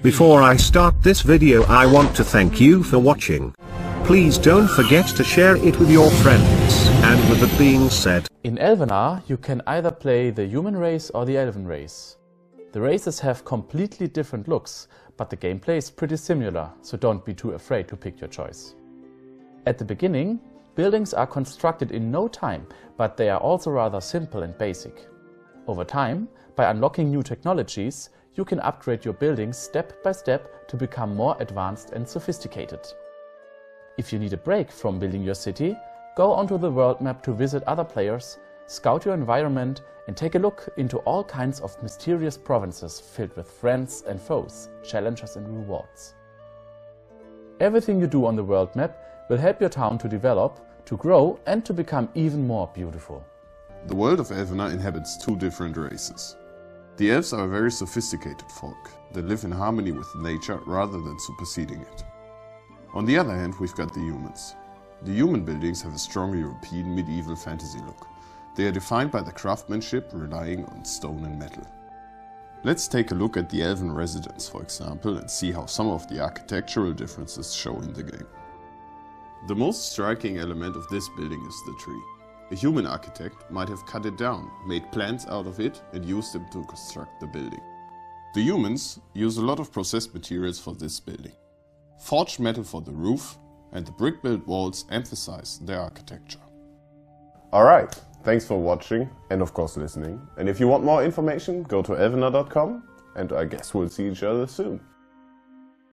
Before I start this video I want to thank you for watching. Please don't forget to share it with your friends, and with that being said, In Elvenar, you can either play the human race or the elven race. The races have completely different looks, but the gameplay is pretty similar, so don't be too afraid to pick your choice. At the beginning, buildings are constructed in no time, but they are also rather simple and basic. Over time, by unlocking new technologies, you can upgrade your buildings step by step to become more advanced and sophisticated. If you need a break from building your city, go onto the world map to visit other players, scout your environment and take a look into all kinds of mysterious provinces filled with friends and foes, challenges and rewards. Everything you do on the world map will help your town to develop, to grow and to become even more beautiful. The world of Elvenar inhabits two different races. The elves are a very sophisticated folk They live in harmony with nature rather than superseding it. On the other hand, we've got the humans. The human buildings have a strong European medieval fantasy look. They are defined by the craftsmanship relying on stone and metal. Let's take a look at the elven residence, for example, and see how some of the architectural differences show in the game. The most striking element of this building is the tree. A human architect might have cut it down, made plans out of it and used them to construct the building. The humans use a lot of processed materials for this building. Forged metal for the roof and the brick-built walls emphasize their architecture. Alright, thanks for watching and of course listening. And if you want more information, go to elvenar.com and I guess we'll see each other soon.